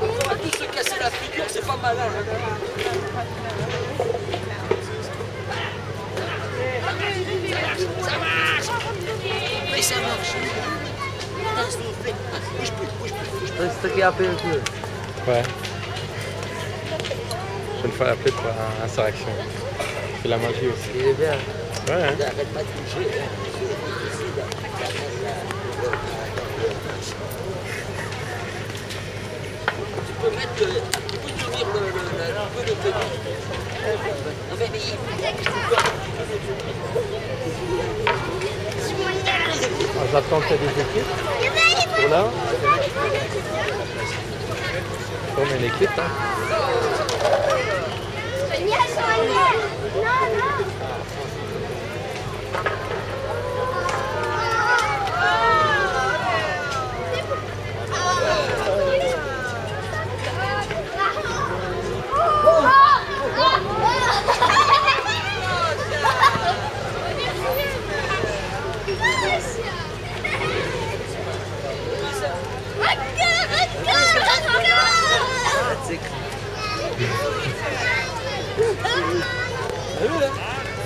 On va tous se casser la figure, c'est pas malin. Ça marche Mais ça marche Putain, s'il vous plaît. Bouge plus, bouge plus, bouge plus. Reste regardé un peu. Ouais. Je une fois appelé pour un insurrection. C'est la magie aussi. Il est bien. Ouais, hein. Arrête pas de bouger. Tu peux mettre le. Tu peux tenir le. le, le, un peu le tenir. Non mais, Ah, J'attends qu'il y ait des équipes. Pour là. On met une équipe, hein.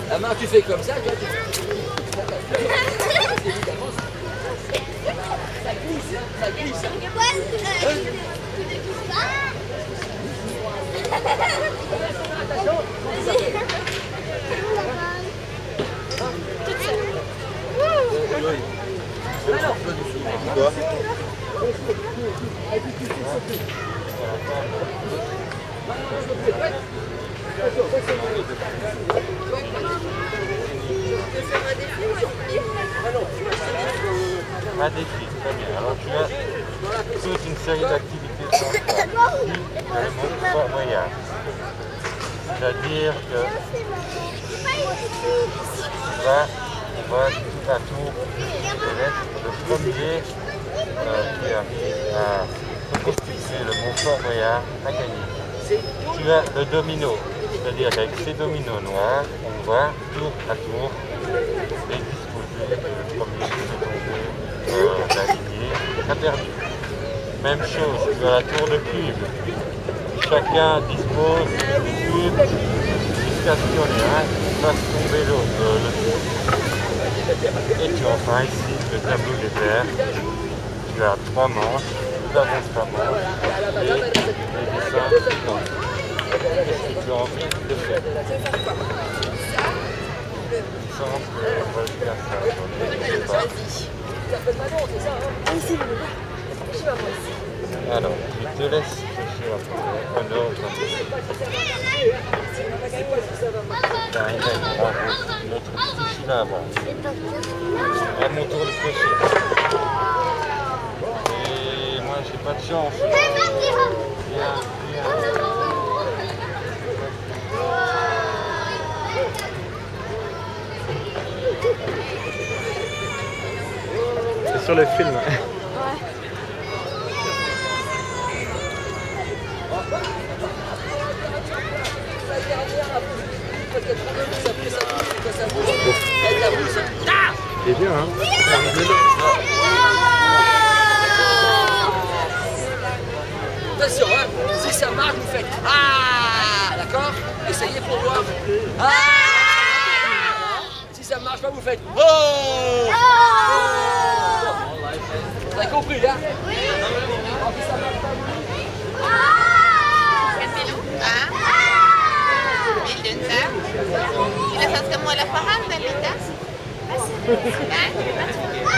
La main tu fais comme ça, toi tu ça glisse, hein, ça glisse. hein. Un défi, très bien. Alors tu as toute une série d'activités transport. Le mot Fort Boyard. C'est-à-dire que tu vas, on va tout à tour l'être le premier euh, qui a, à reconstituer le mont Fort Boyard a gagné. Tu as le domino, c'est-à-dire qu'avec ces dominos noirs, on va tour à tour les disposer, le premier qui est tombé euh, la lignée a. Même chose sur la tour de cube. Chacun dispose du cube jusqu'à ce qu'il y en ait un qui fasse tomber l'autre, euh. Et tu enfin ici le tableau des terres. Tu as trois manches, tu avances ta manche tu as pas. Alors, je te laisse chercher. Un autre. Bravo. Notre. À mon tour de pêcher. Pas de chance. C'est sur le film. C'est bien, hein Attention, hein. si ça marche, vous faites Ah! D'accord? Essayez pour voir. Ah! Si ça marche pas, vous faites Oh! Vous avez compris, là las hacemos la fajanda, linda. ¿Eh?